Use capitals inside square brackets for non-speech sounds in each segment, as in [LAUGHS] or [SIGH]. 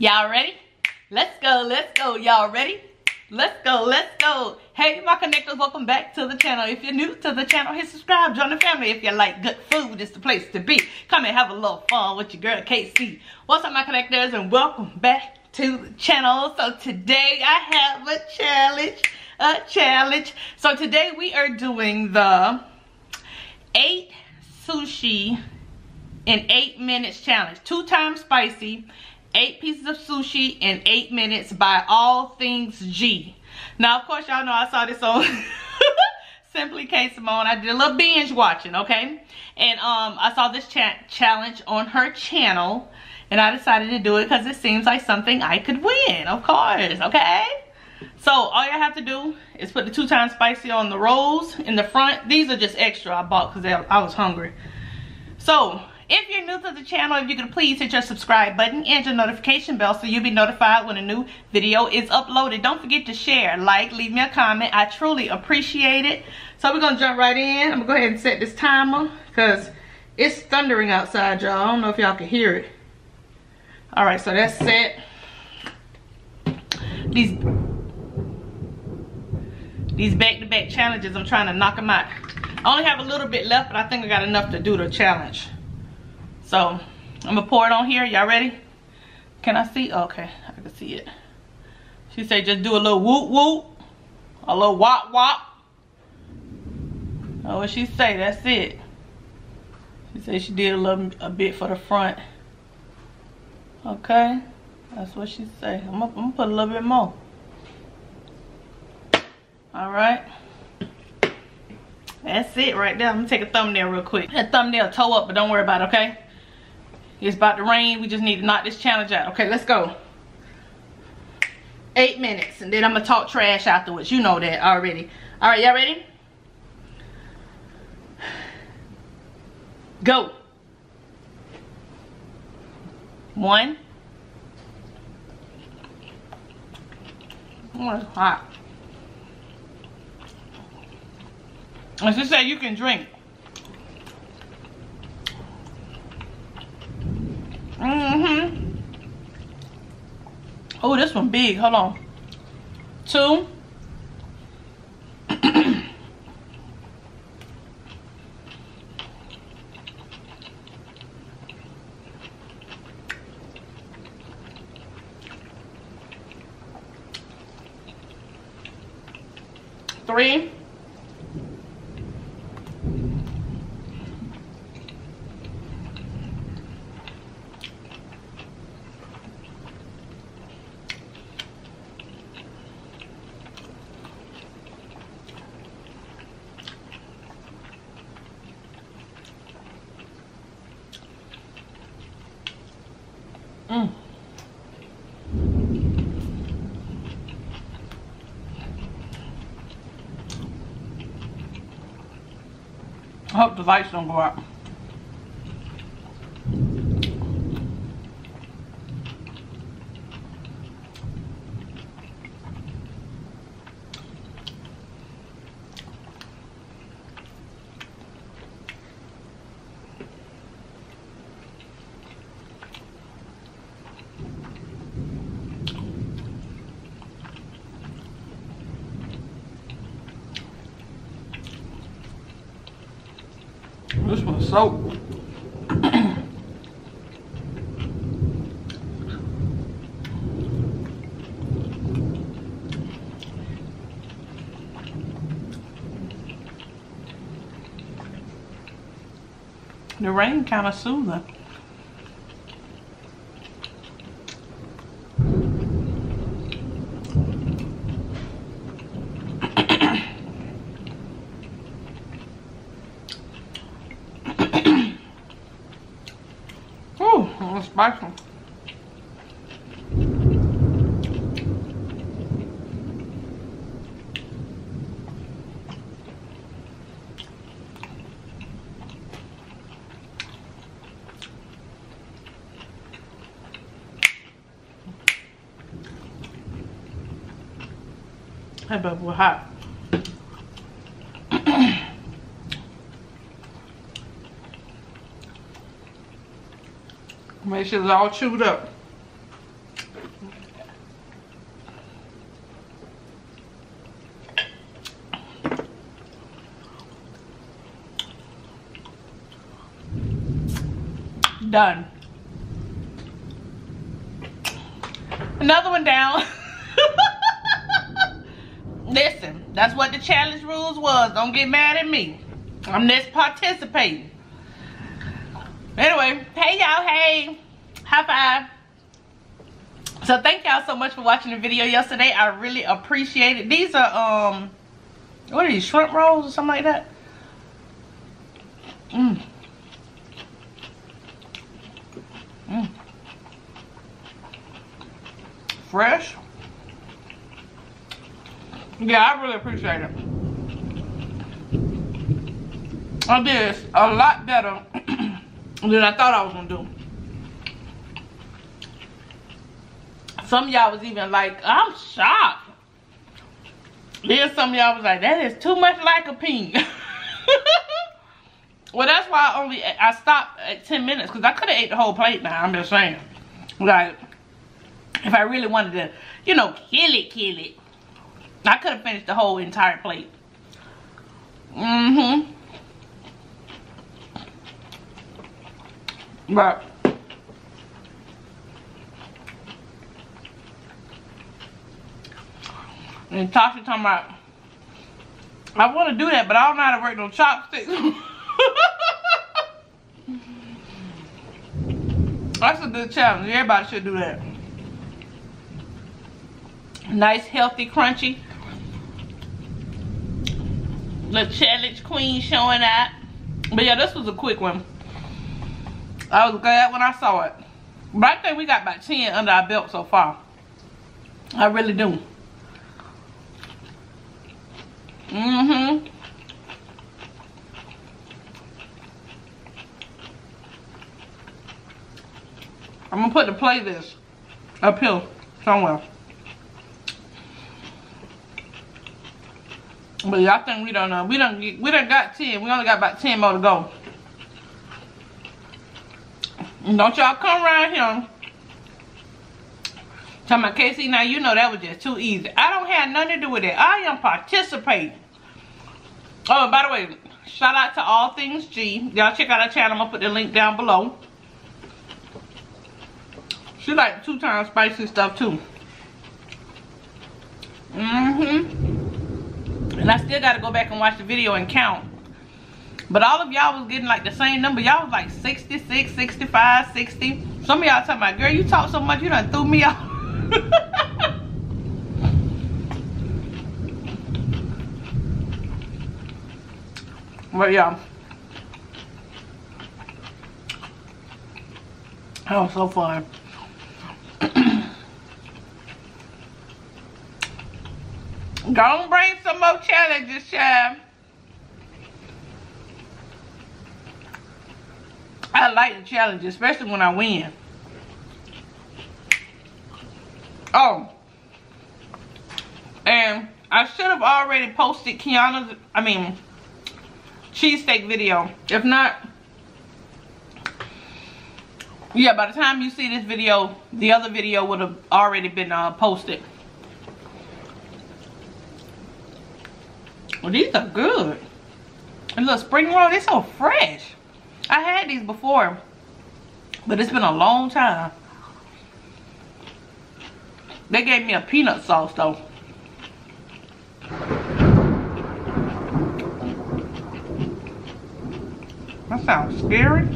Y'all ready? Let's go, let's go. Y'all ready? Let's go, let's go. Hey, my connectors, welcome back to the channel. If you're new to the channel, hit subscribe, join the family. If you like good food, it's the place to be. Come and have a little fun with your girl, KC. What's up, my connectors, and welcome back to the channel. So today, I have a challenge, a challenge. So today, we are doing the eight sushi in eight minutes challenge. Two times spicy eight pieces of sushi in eight minutes by All Things G. Now, of course, y'all know I saw this on [LAUGHS] Simply K Simone. I did a little binge watching, okay? And um, I saw this cha challenge on her channel, and I decided to do it because it seems like something I could win, of course, okay? So, all you have to do is put the two times spicy on the rolls in the front. These are just extra I bought because I was hungry. So, if you're new to the channel, if you could please hit your subscribe button and your notification bell so you'll be notified when a new video is uploaded. Don't forget to share, like, leave me a comment. I truly appreciate it. So we're going to jump right in. I'm going to go ahead and set this timer because it's thundering outside, y'all. I don't know if y'all can hear it. All right, so that's set. These these back-to-back -back challenges, I'm trying to knock them out. I only have a little bit left, but I think I got enough to do the challenge. So I'm gonna pour it on here. Y'all ready? Can I see? Oh, okay, I can see it. She said just do a little whoop whoop, a little wop wop. Oh, what she say? That's it. She said she did a little a bit for the front. Okay, that's what she say. I'm gonna, I'm gonna put a little bit more. All right. That's it right there. I'm gonna take a thumbnail real quick. That thumbnail toe up, but don't worry about it, okay? It's about to rain. We just need to knock this challenge out. Okay, let's go. Eight minutes. And then I'm to talk trash afterwards. You know that already. All right, y'all ready? Go. One. Oh, it's hot. As she said, you can drink. Mm-hmm. Oh, this one big. Hold on. Two. Three. Mm. I hope the lights don't go out. This one's so. the rain kind of soothing. Spicy. That bubble hot. Make sure it's all chewed up. Done. Another one down. [LAUGHS] Listen, that's what the challenge rules was. Don't get mad at me. I'm just participating. Anyway, hey y'all, hey. High five. So thank y'all so much for watching the video yesterday. I really appreciate it. These are, um, what are these, shrimp rolls or something like that? Mmm. Mmm. Fresh. Yeah, I really appreciate it. I did a lot better [CLEARS THROAT] than I thought I was gonna do. Some y'all was even like, I'm shocked. Then some y'all was like, that is too much like a pink. [LAUGHS] well, that's why I only I stopped at 10 minutes because I could have ate the whole plate now. I'm just saying. Like, if I really wanted to, you know, kill it, kill it. I could have finished the whole entire plate. Mm-hmm. But and Tasha talking about I want to do that, but I don't know how to work no chopsticks. [LAUGHS] That's a good challenge. Everybody should do that. Nice, healthy, crunchy. The challenge queen showing up. But yeah, this was a quick one. I was glad when I saw it. But I think we got about 10 under our belt so far. I really do. Mm-hmm. I'm gonna put the playlist up here somewhere. But I think we don't know. We don't we don't got 10. We only got about 10 more to go. Don't y'all come around here. Tell my KC, now you know that was just too easy. I don't have nothing to do with it. I am participating. Oh, by the way, shout out to All Things G. Y'all check out our channel. I'm going to put the link down below. She like two times spicy stuff too. Mm-hmm. And I still got to go back and watch the video and count. But all of y'all was getting like the same number. Y'all was like 66, 65, 60. Some of y'all talking about, girl, you talk so much, you done threw me off. [LAUGHS] but yeah. That was so fun. [COUGHS] Don't bring some more challenges, child. I like the challenge, especially when I win. Oh. And I should have already posted Kiona's, I mean, cheesesteak video. If not, yeah, by the time you see this video, the other video would have already been uh, posted. Well, these are good. And look, spring roll, they're so fresh. I had these before, but it's been a long time. They gave me a peanut sauce though. That sounds scary.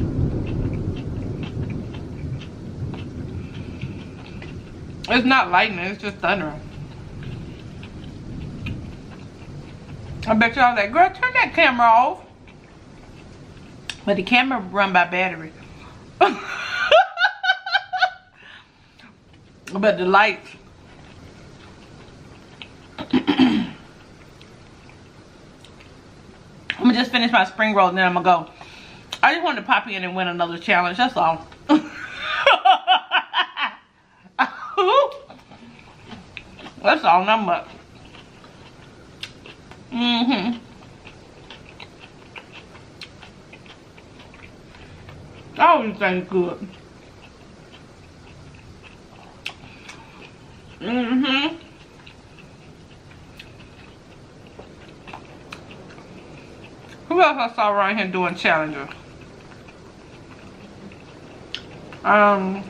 It's not lightning, it's just thundering. I bet y'all like, girl, turn that camera off. But the camera run by battery. [LAUGHS] but the lights. [CLEARS THROAT] I'm gonna just finish my spring roll and then I'm gonna go. I just wanted to pop in and win another challenge, that's all. [LAUGHS] that's all number. Mm-hmm. Oh, you think good. Mm-hmm. Who else I saw around here doing challenges? Um,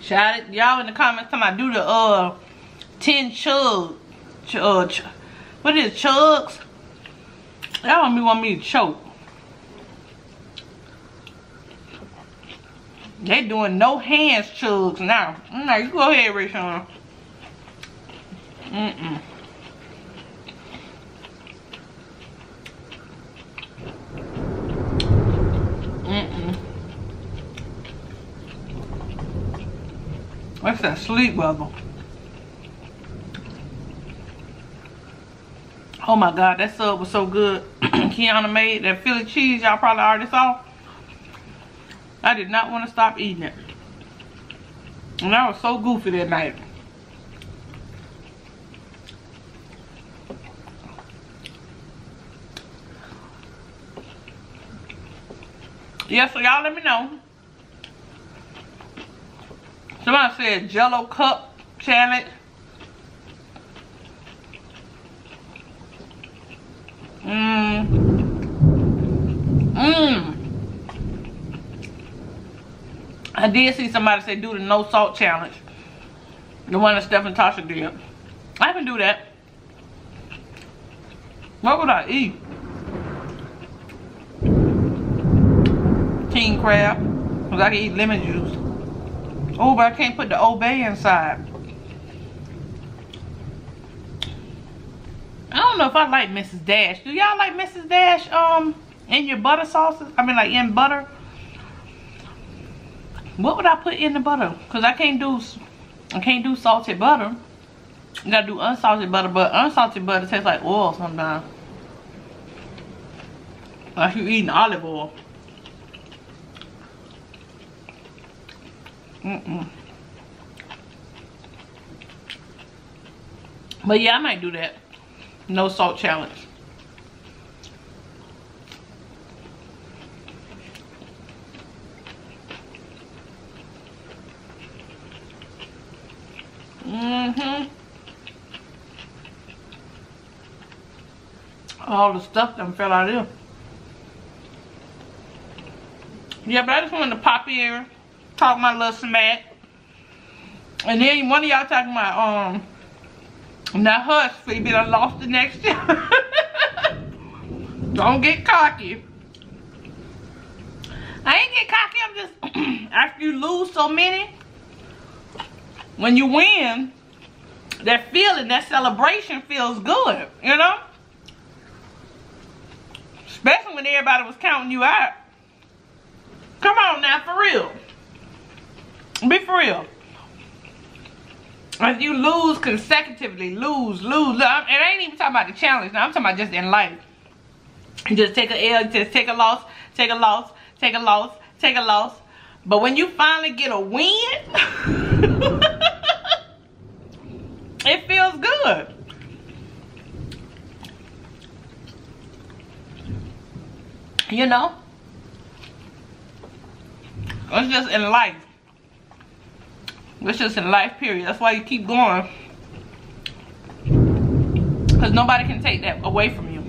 shout it, y'all in the comments talking about do the uh 10 chug, chug, ch what is chugs? Y'all want me want me to choke. They doing no hands chugs now. No, you go ahead, Rishon. Mm-mm. Mm-mm. What's that sleep bubble? Oh my god, that sub was so good. [CLEARS THROAT] Kiona made that Philly cheese y'all probably already saw. I did not want to stop eating it. And I was so goofy that night. Yeah, so y'all let me know. Somebody said Jello cup challenge. Mmm. Mmm. I did see somebody say do the no salt challenge. The one that Steph and Tasha did. I can do that. What would I eat? King crab. Because I can eat lemon juice. Oh, but I can't put the Old Bay inside. I don't know if I like Mrs. Dash. Do y'all like Mrs. Dash um in your butter sauces? I mean like in butter? What would I put in the butter? Cause I can't do I can't do salted butter. You gotta do unsalted butter, but unsalted butter tastes like oil sometimes. Like you eating olive oil. Mm-mm. But yeah, I might do that. No salt challenge. Mm-hmm. All the stuff that fell out of. Yeah, but I just wanted to pop in, talk my little smack. And then one of y'all talking about, um, now hush, Phoebe, I lost the next year. [LAUGHS] Don't get cocky. I ain't get cocky, I'm just, [CLEARS THROAT] after you lose so many, when you win, that feeling, that celebration feels good, you know? Especially when everybody was counting you out. Come on now, for real. Be for real. If you lose consecutively, lose, lose, lose. I ain't even talking about the challenge. Now I'm talking about just in life. just take a L, just take a loss, take a loss, take a loss, take a loss. But when you finally get a win, [LAUGHS] it feels good. You know? It's just in life. It's just in life, period. That's why you keep going. Because nobody can take that away from you.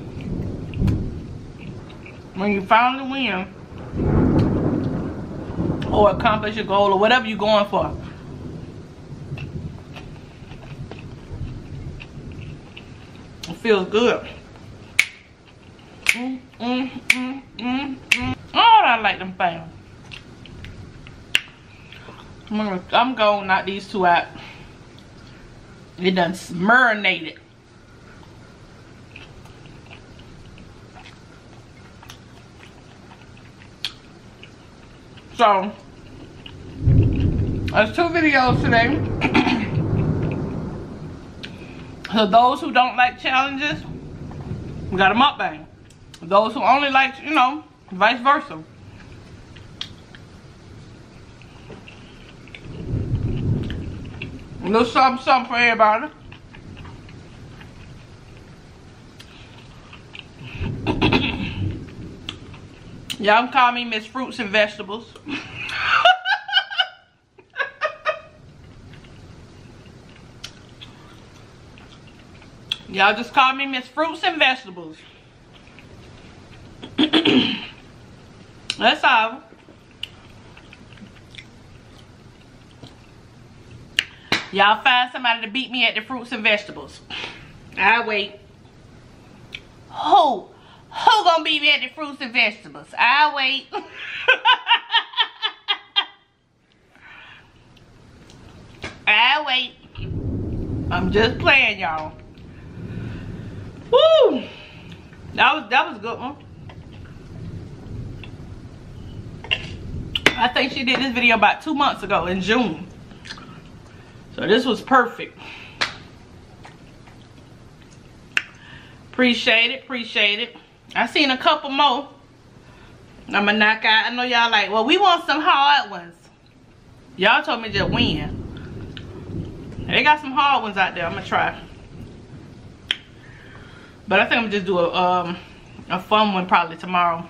When you finally win, or accomplish your goal, or whatever you're going for, it feels good. Mm, mm, mm, mm, mm. Oh, I like them things. I'm gonna, I'm going knock these two out. It done marinated. So, there's two videos today. [CLEARS THROAT] so those who don't like challenges, we got a mukbang. Those who only like, you know, vice versa. A little something, something for everybody. [COUGHS] Y'all call me Miss Fruits and Vegetables. [LAUGHS] Y'all just call me Miss Fruits and Vegetables. [CLEARS THROAT] That's all. Y'all find somebody to beat me at the fruits and vegetables. I wait. Who? Who gonna beat me at the fruits and vegetables? I wait. [LAUGHS] I wait. I'm just playing, y'all. Woo! That was that was good one. I think she did this video about two months ago in June. So this was perfect. Appreciate it, appreciate it. I seen a couple more. I'ma knock out. I know y'all like, well, we want some hard ones. Y'all told me just win. They got some hard ones out there. I'm gonna try. But I think I'm gonna just do a um a fun one probably tomorrow.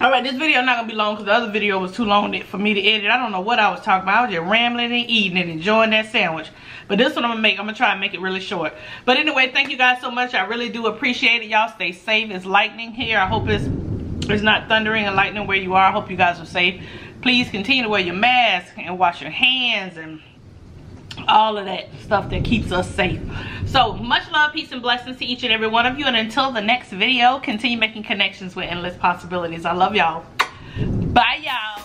Alright, this video not gonna be long because the other video was too long for me to edit. I don't know what I was talking about. I was just rambling and eating and enjoying that sandwich. But this one I'm gonna make, I'm gonna try and make it really short. But anyway, thank you guys so much. I really do appreciate it. Y'all stay safe. It's lightning here. I hope it's it's not thundering and lightning where you are. I hope you guys are safe. Please continue to wear your mask and wash your hands and all of that stuff that keeps us safe so much love peace and blessings to each and every one of you and until the next video continue making connections with endless possibilities. I love y'all. Bye y'all